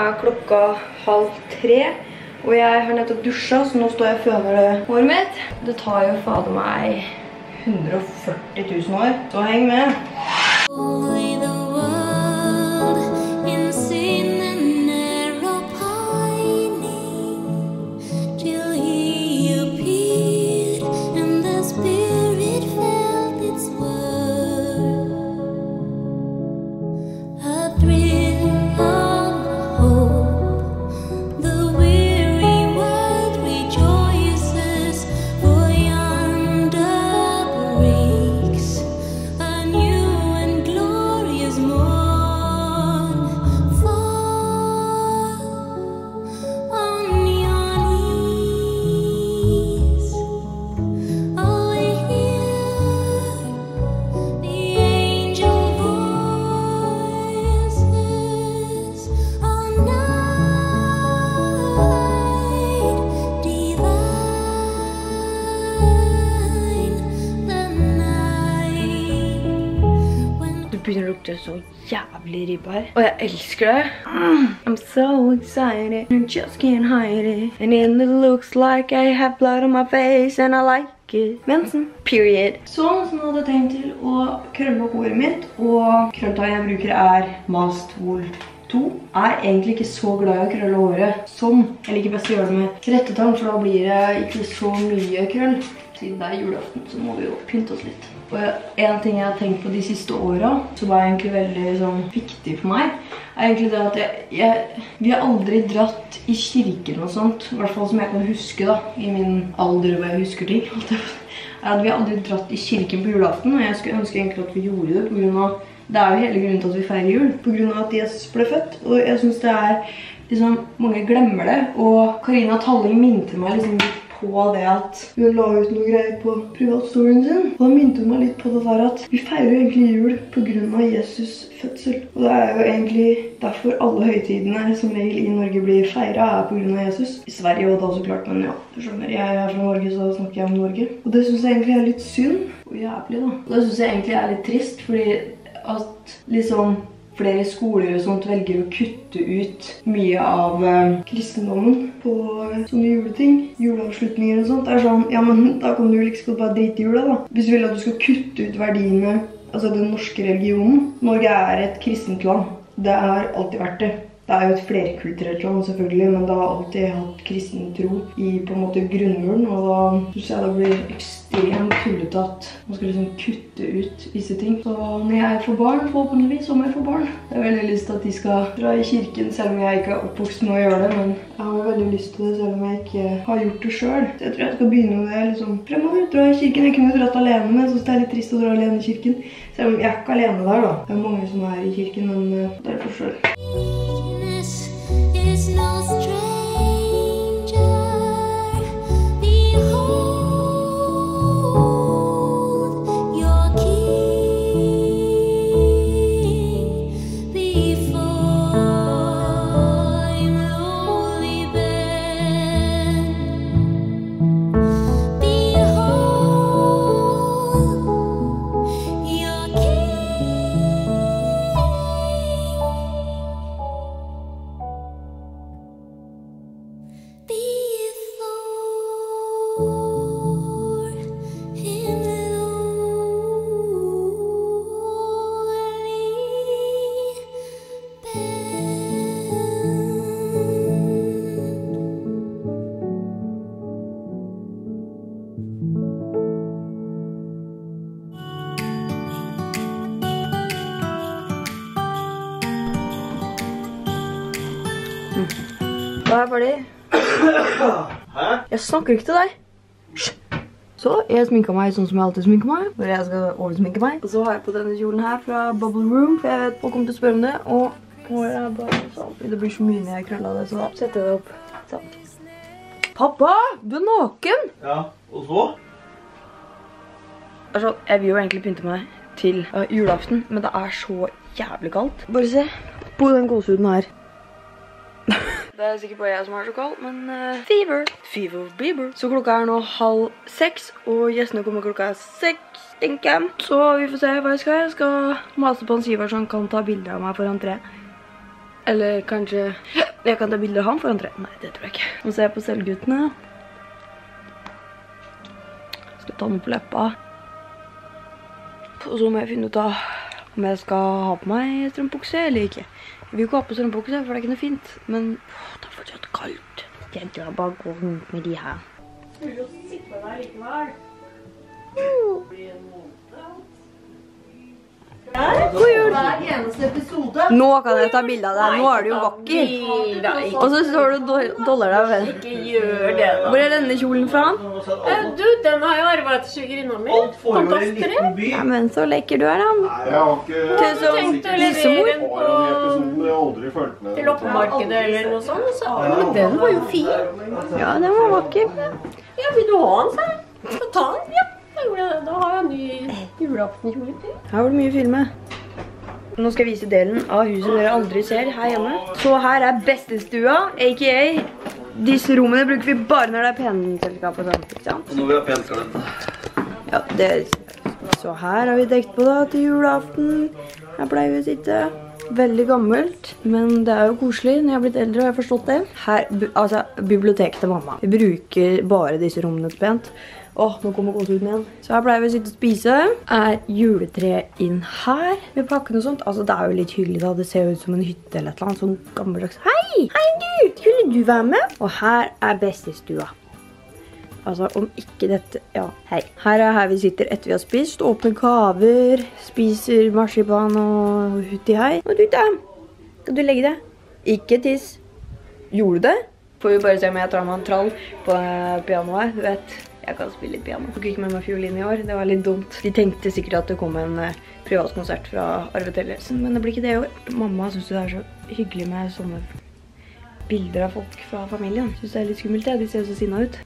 er klokka halv tre. Og jeg har nettopp dusja, så nå står jeg og føner håret mitt. Det tar jo fader meg 140 000 år, så heng med. When Det begynner å lukte så jævlig ribbe her. Og jeg elsker det. Mm, I'm so excited. I just can't hide it. And it looks like I have blood on my face and I like it. Mensen. Period. Så nå hadde jeg tenkt til å krølle opp håret mitt. Og krølltagen jeg bruker er Mast Wool 2. Jeg er egentlig ikke så glad i å krølle håret som jeg liker best å gjøre det med rettetang, for da blir det ikke så mye krøll. Siden det er julaften, så må vi jo pynte oss litt. Og en ting jeg har tenkt på de siste årene, som er egentlig veldig sånn, viktig for meg, er egentlig det at vi har aldri dratt i kirken og sånt, i hvert fall som jeg kan huske da, i min alder hvor jeg husker ting. er at Vi har aldri dratt i kirken på julaften, og jeg skulle ønske egentlig at vi gjorde det på grunn av det er jo hele grunnen til at vi feirer jul, på grunn av at Jesus ble født. Og jeg synes det er, liksom, mange glemmer det. Og Karina Talling minte meg liksom litt på det at hun la ut noe greier på privatstoryen sin. Og da minte hun meg litt på det der at vi feirer egentlig jul av Jesus fødsel. Og det er jo egentlig derfor alle høytidene som regel i Norge blir feiret er av Jesus. I Sverige og da så klart, men ja, du skjønner, jeg er fra Norge, så snakker jeg om Norge. Og det synes jeg egentlig er litt synd og jævlig da. Og det synes jeg egentlig er litt trist, fordi at liksom flere skoler og sånt velger å kutte ut mye av eh, kristendommen på sånne juleting. Juleavslutninger og sånt. Det er sånn, ja, men da kan du liksom bare drite i jula da. Hvis du vil at du skal kutte ut verdiene, altså den norske religionen. Norge er et kristent land. Det har alltid vært det. Det er jo et flerkulturelt land selvfølgelig, men det har alltid hatt kristen tro i på en måte grunnmuren. Og da synes jeg det blir ekstremt tullete at man skal liksom kutte ut visse ting. Så når jeg får barn, forhåpentligvis, så må jeg få barn. Jeg har veldig lyst til at de skal dra i kirken, selv om jeg ikke er oppvokst med å gjøre det. Men jeg har jo veldig lyst til det, selv om jeg ikke har gjort det. Så jeg tror jeg skal begynne med det liksom fremover. Dra i kirken. Jeg kunne jo dratt alene, men jeg syns det er litt trist å dra alene i kirken. Selv om jeg er ikke alene der da. Det er mange som er i kirken, men eh, det er for Da er jeg ferdig. Jeg snakker ikke til deg. Så jeg sminket meg sånn som jeg alltid sminker meg, når jeg skal oversminke meg. Og så har jeg på denne kjolen her fra Bubble Room, for jeg vet folk kommer til å spørre om det. Og håret er bare sånn, det blir så mye når jeg krøller det, så da setter jeg det opp. Sånn. Pappa, du er naken! Ja, og så? Altså, jeg vil jo egentlig pynte meg til uh, julaften, men det er så jævlig kaldt. Bare se på den gåsehuden her. det er sikkert bare jeg som er så kald, men uh, fever. Fever Bieber. Så klokka er nå halv seks, og gjestene kommer klokka seks, tenker jeg. Så vi får se hva jeg skal. Jeg skal mase på en syver så han kan ta bilder av meg foran tre. Eller kanskje Jeg kan ta bilde av han foran tre. Nei, det tror jeg ikke. Nå ser jeg på selvguttene. Skal ta noe på leppa. Og så må jeg finne ut av om jeg skal ha på meg strømpukse eller ikke. Jeg vil jo ikke ha på strømpukse, for det er ikke noe fint. Men åh, det er fortsatt kaldt. Jeg tenkte jeg bare går rundt med de her. Hver eneste episode. Nå kan jeg ta bilde av deg. Nå er du jo vakker. Og så står du og doller deg ved. Ikke gjør det, da. Hvor er denne kjolen fra? Eh, Du, den har jeg arva etter svigerinna mi. By. Ja, men så leker du her, da. Jeg har ikke levere den på til loppemarkedet eller noe sånt. Så, men den var jo fin. Ja, den var vakker. Ja, vil du ha den, sa jeg. Så ta den. Ja, da gjorde det. Da har jeg ny julaftenkjole til. Her var det mye å filme. Nå skal jeg vise delen av huset dere aldri ser her hjemme. Så her er bestestua, a.k.a. Disse rommene bruker vi bare når det er penselskap og sånt, ikke sant? Når vi har penselskap. Ja, det... Så her har vi dekt på da til julaften. Her pleier vi å sitte. Veldig gammelt, men det er jo koselig når jeg har blitt eldre og jeg har forstått det. Her, altså, biblioteket til mamma. Vi bruker bare disse rommene til pent. Åh, nå kommer gåsehuden igjen. Så her pleier vi å sitte og spise. Er juletreet inn her med pakken og sånt? Altså, det er jo litt hyggelig da. Det ser jo ut som en hytte eller et eller annet. Sånn gammeldags. Hei! Hei du! Skulle du være med? Og her er bestestua. Altså, om ikke dette Ja, hei. Her er her vi sitter etter vi har spist. Åpner gaver, spiser marsipan og hutti hei. Og du, da? Skal du legge deg? Ikke tiss. Gjorde du det? Får vi bare se om jeg tar meg en trall på eh, pianoet. Du vet, jeg kan spille litt piano. Tok ikke med meg fiolin i år. Det var litt dumt. De tenkte sikkert at det kom en eh, privat konsert fra Arve Tellefsen, men det blir ikke det i år. Mamma synes det er så hyggelig med sånne bilder av folk fra familien. Synes det er litt skummelt, det. De ser så sinna ut.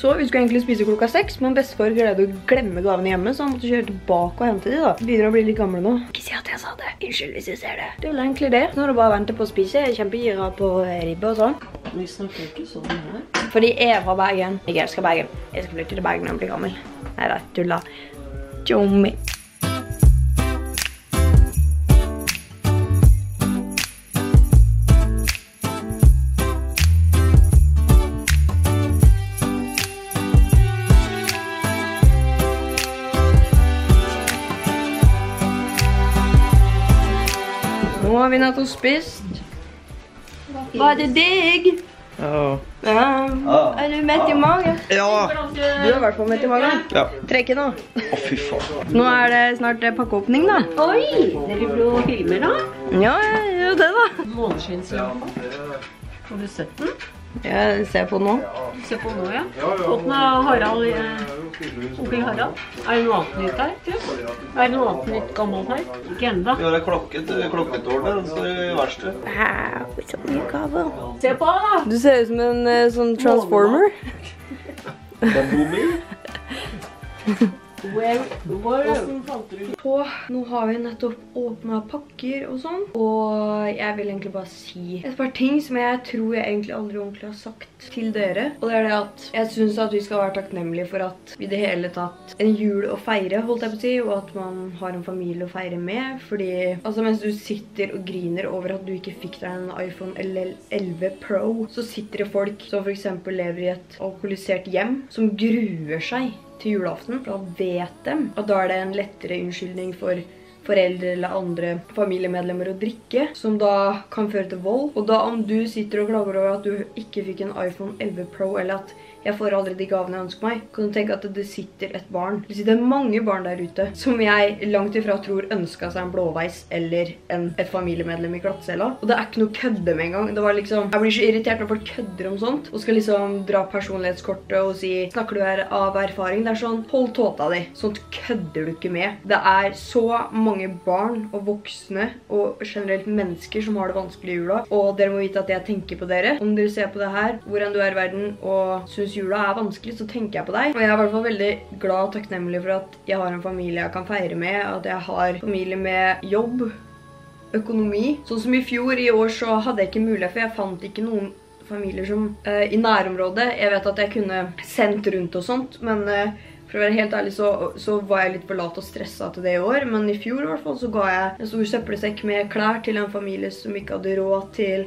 Så vi skulle egentlig spise klokka seks, men bestefar greide å glemme gavene hjemme, så han måtte kjøre tilbake og hente de da. Begynner å bli litt gamle nå. Ikke si at jeg sa det. Unnskyld hvis jeg ser det. Det er vel egentlig det. Nå er det bare å vente på å spise. Jeg er kjempegira på ribbe og sånn. Vi snakker ikke sånn her. Fordi jeg er fra Bergen. Jeg elsker Bergen. Jeg skal flytte til Bergen når jeg blir gammel. Neida, tulla. Tjommi. Nå har vi nettopp spist. Var det digg? Ja. Ja. Er du mett i magen? Ja. Du er i hvert fall mett i magen. ja. Trekk i nå. Å, fy faen. Nå er det snart eh, pakkeåpning, da. Oi, dere blir jo filmer da? Ja, jeg gjør det, da. Måneskinn siden. Har du sett den? Jeg ser på nå. Se på nå, ja. Fått er Harald, eh, onkel Harald. Er det noe annet nytt her? du? Er det noe annet nytt gammelt her? Ikke enda. Vi har ei klokke til klokketårn der, så i verkstedet. Wow, så mye gaver. Se på da! Du ser ut som en eh, sånn transformer. Bumblebee. Where, where? På, nå har vi nettopp åpnet pakker og sånn. Og jeg vil egentlig bare si et par ting som jeg tror jeg egentlig aldri ordentlig har sagt til dere. Og det er det at jeg syns at vi skal være takknemlige for at vi i det hele tatt en jul å feire, holdt jeg på å si, og at man har en familie å feire med. Fordi altså mens du sitter og griner over at du ikke fikk deg en iPhone 11 Pro, så sitter det folk som f.eks. lever i et alkoholisert hjem, som gruer seg til julaften. Da vet dem at da er det en lettere unnskyldning for foreldre eller andre familiemedlemmer å drikke, som da kan føre til vold. Og da om du sitter og klager over at du ikke fikk en iPhone 11 Pro, eller at jeg får aldri de gavene jeg ønsker meg, kan du tenke at det sitter et barn. Det er mange barn der ute som jeg langt ifra tror ønska seg en blåveis eller en, et familiemedlem i glattcella. Og det er ikke noe kødde med engang. Det var liksom, Jeg blir så irritert når folk kødder om sånt og skal liksom dra personlighetskortet og si Snakker du her av erfaring? Det er sånn Hold tåta di. Sånt kødder du ikke med. Det er så mange barn og voksne og generelt mennesker som har det vanskelig i jula. Og dere må vite at jeg tenker på dere. Om dere ser på det her, hvor enn du er i verden og syns jula er vanskelig, så tenker jeg på deg. Og jeg er i hvert fall veldig glad og takknemlig for at jeg har en familie jeg kan feire med, at jeg har familie med jobb, økonomi. Sånn som i fjor, i år så hadde jeg ikke mulighet, for jeg fant ikke noen familier som uh, i nærområdet. Jeg vet at jeg kunne sendt rundt og sånt, men uh, for å være helt ærlig så, så var jeg litt for lat og stressa til det i år. Men i fjor i hvert fall så ga jeg en stor søppelsekk med klær til en familie som ikke hadde råd til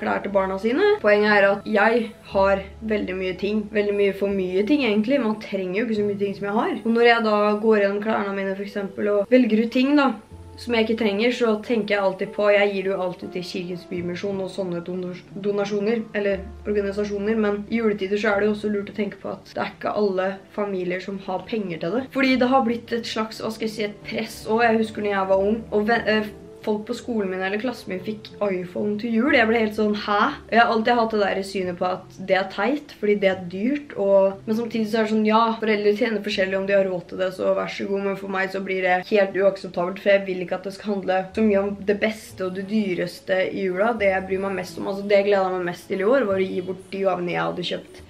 klær til barna sine. Poenget er at jeg har veldig mye ting. Veldig mye for mye ting, egentlig. Man trenger jo ikke så mye ting som jeg har. Og når jeg da går gjennom klærne mine for eksempel, og velger ut ting da, som jeg ikke trenger, så tenker jeg alltid på Jeg gir jo alltid til Kirkens Bymisjon og sånne donasjoner, eller organisasjoner, men i juletider så er det jo også lurt å tenke på at det er ikke alle familier som har penger til det. Fordi det har blitt et slags, hva skal jeg si, et press òg. Jeg husker når jeg var ung. og eh, Folk på skolen min eller klassen min fikk iPhone til jul. Jeg ble helt sånn, hæ? Jeg har alltid hatt det der synet på at det er teit, fordi det er dyrt. Og... Men samtidig så er det sånn, ja, foreldre tjener forskjellig om de har råd til det, så vær så god. Men for meg så blir det helt uakseptabelt, for jeg vil ikke at det skal handle så mye om det beste og det dyreste i jula. Det jeg bryr meg mest om, altså det jeg gleder meg mest til i år, var å gi bort de gavene jeg hadde kjøpt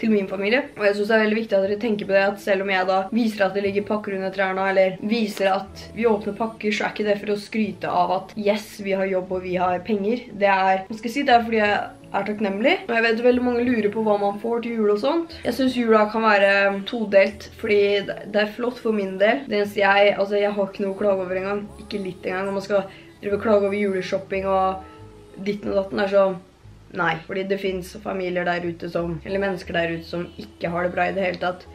til min familie. Og jeg synes det er veldig viktig at dere tenker på det, at selv om jeg da viser at det ligger pakker under trærne, eller viser at vi åpner pakker, så er ikke det for å skryte av at yes, vi har jobb og vi har penger. Det er, hva skal jeg si, det er fordi jeg er takknemlig. Og jeg vet veldig mange lurer på hva man får til jul og sånt. Jeg synes jula kan være todelt, fordi det er flott for min del. Det eneste jeg, altså jeg har ikke noe å klage over engang. Ikke litt engang. Når man skal drive klage over juleshopping og ditten og datten er så Nei, fordi det finnes familier der ute som, eller mennesker der ute som ikke har det bra i det hele tatt.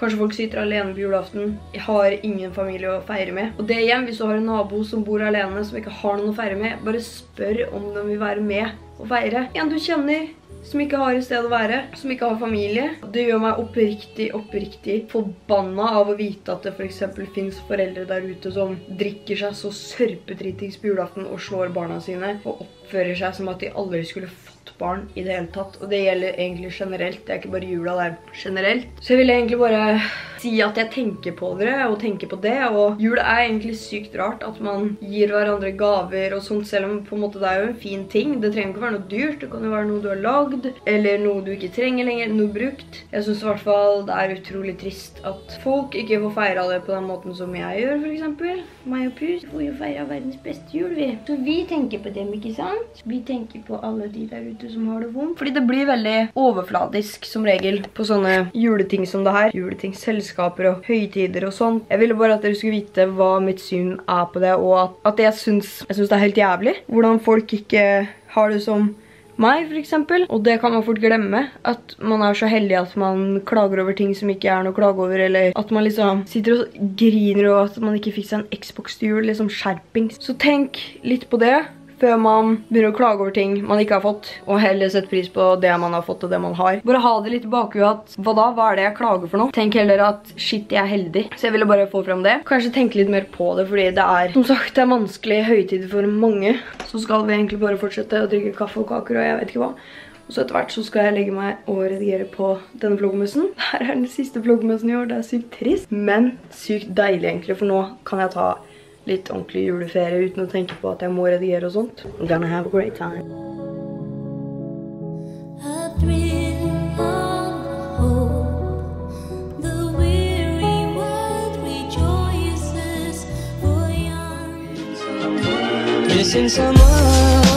Kanskje folk sitter alene på julaften, har ingen familie å feire med. Og det igjen, hvis du har en nabo som bor alene, som ikke har noen å feire med, bare spør om de vil være med og feire. En du kjenner, som ikke har et sted å være, som ikke har familie. Det gjør meg oppriktig, oppriktig forbanna av å vite at det for eksempel finnes foreldre der ute som drikker seg så sørpetritings på julaften og slår barna sine, og oppfører seg som at de aldri skulle fått barn i det hele tatt. Og det gjelder egentlig generelt, det er ikke bare jula, det er generelt. Så jeg vil egentlig bare si at jeg tenker på dere, og tenker på det, og jul er egentlig sykt rart at man gir hverandre gaver og sånt, selv om på en måte det er jo en fin ting. Det trenger ikke være noe dyrt, det kan jo være noe du har lagd, eller noe du ikke trenger lenger, noe brukt. Jeg synes i hvert fall det er utrolig trist at folk ikke får feira det på den måten som jeg gjør, for eksempel. Meg og Pus får jo feira verdens beste jul, vi. Så vi tenker på dem, ikke sant? Vi tenker på alle de der ute som har det vondt. Fordi det blir veldig overfladisk som regel på sånne juleting som det her. Juleting, selskaper og høytider og sånn. Jeg ville bare at dere skulle vite hva mitt syn er på det, og at, jeg synes, jeg synes det er helt jævlig. Hvordan folk ikke har det som meg, for eksempel. Og det kan man fort glemme. At man er så heldig at man klager over ting som ikke er noe å klage over, eller at man liksom sitter og griner og at man ikke fikk seg en Xbox-hjul, liksom skjerpings. Så tenk litt på det før man begynner å klage over ting man ikke har fått, og heller sette pris på det man har fått og det man har. Bare ha det litt i bakhuet at, hva da? Hva er det jeg klager for nå? Tenk heller at, shit, jeg er heldig. Så jeg ville bare få frem det. Kanskje tenke litt mer på det, fordi det er, som sagt, det er vanskelig høytid for mange. Så skal vi egentlig bare fortsette å drikke kaffe og kaker, og jeg vet ikke hva. Og så etter hvert så skal jeg legge meg og redigere på denne vloggmussen. Her er den siste vloggmussen i år, det er sykt trist, men sykt deilig egentlig, for nå kan jeg ta litt ordentlig juleferie uten å tenke på at jeg må redigere og sånt. I'm gonna have a great time. Missing someone